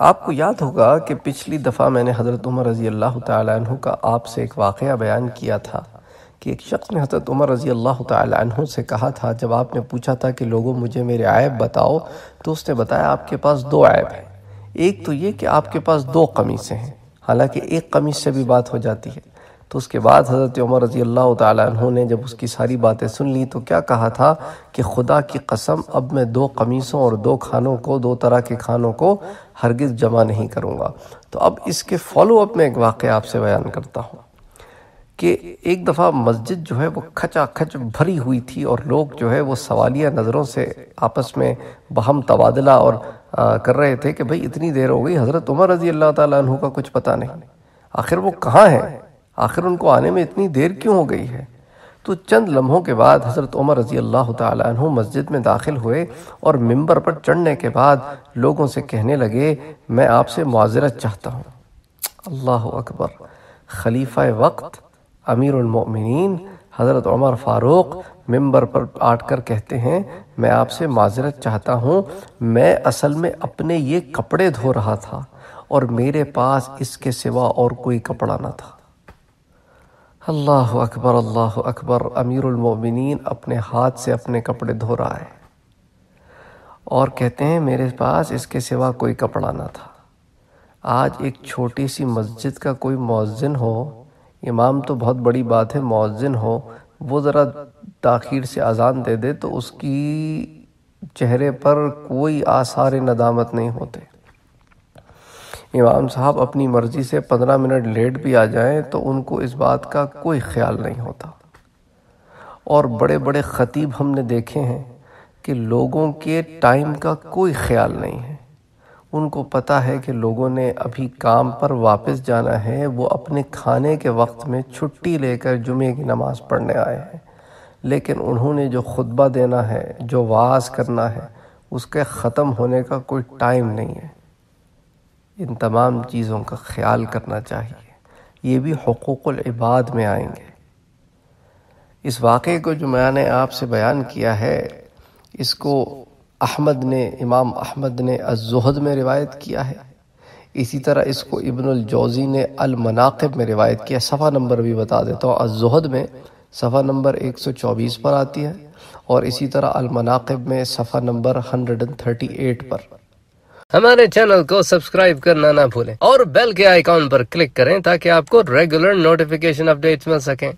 आपको याद होगा कि पिछली दफ़ा मैंने हज़रत उमर रज़ी अल्लाह तु का आपसे एक वाक़ बयान किया था कि एक शख्स ने हज़रत उमर रज़ी अल्लाह तु से कहा था जब आपने पूछा था कि लोगों मुझे मेरे आयब बताओ तो उसने बताया आपके पास दो आयब हैं एक तो ये कि आपके पास दो कमीज़ें हैं हालाँकि एक कमीज से भी बात हो जाती है। तो उसके बाद हज़रत उमर रज़ी अल्लाह तु ने जब उसकी सारी बातें सुन ली तो क्या कहा था कि खुदा की कसम, अब मैं दो कमीज़ों और दो खानों को, दो तरह के खानों को हरगिज़ जमा नहीं करूँगा। तो अब इसके फॉलो अप में एक वाक़ आपसे बयान करता हूँ कि एक दफ़ा मस्जिद जो है वो खचा खच भरी हुई थी और लोग जो है वो सवालिया नज़रों से आपस में बहम तबादला और आ, कर रहे थे कि भाई इतनी देर हो गई हज़रत उमर रज़ी अल्लाह तु का कुछ पता नहीं। आखिर वो कहाँ हैं? आखिर उनको आने में इतनी देर क्यों हो गई है? तो चंद लम्हों के बाद हज़रत उमर रज़ी अल्लाह तु मस्जिद में दाखिल हुए और मिंबर पर चढ़ने के बाद लोगों से कहने लगे मैं आपसे माजरत चाहता हूँ। अल्लाह अकबर। खलीफ़ा वक्त अमीरमिन हज़रत उमर फ़ारूक मंबर पर आट कर कहते हैं, मैं आपसे माजरत चाहता हूँ, मैं असल में अपने ये कपड़े धो रहा था और मेरे पास इसके सिवा और कोई कपड़ा ना था। अल्लाह अकबर अल्लाह अकबर अमीरमिन अपने हाथ से अपने कपड़े धो रहा है और कहते हैं, मेरे पास इसके सिवा कोई कपड़ा ना था। आज एक छोटी सी मस्जिद का कोई मौज़िन हो इमाम तो बहुत बड़ी बात है मौज़िन हो, वो ज़रा ताखीर से अजान दे दे तो उसकी चेहरे पर कोई आसार नदामत नहीं होते। इमाम साहब अपनी मर्ज़ी से पंद्रह मिनट लेट भी आ जाएँ तो उनको इस बात का कोई ख्याल नहीं होता। और बड़े बड़े ख़तीब हमने देखे हैं कि लोगों के टाइम का कोई ख्याल नहीं है। उनको पता है कि लोगों ने अभी काम पर वापस जाना है, वो अपने खाने के वक्त में छुट्टी लेकर जुमे की नमाज़ पढ़ने आए हैं। लेकिन उन्होंने जो खुतबा देना है, जो वाज करना है, उसके ख़त्म होने का कोई टाइम नहीं है। इन तमाम चीज़ों का ख्याल करना चाहिए। ये भी हकूक़ुल इबाद में आएँगे। इस वाक़े को जो मैंने आपसे बयान किया है, इसको अहमद ने, इमाम अहमद ने अजहद में रिवायत किया है। इसी तरह इसको इब्नुल जौज़ी ने अल मनाक़ब में रिवायत किया। सफ़ा नंबर भी बता देता हूँ। अजहद में सफ़ा नंबर 124 पर आती है और इसी तरह अल मनाक़ब में सफ़ा नंबर 138 पर। हमारे चैनल को सब्सक्राइब करना ना भूलें और बेल के आइकॉन पर क्लिक करें ताकि आपको रेगुलर नोटिफिकेशन अपडेट्स मिल सकें।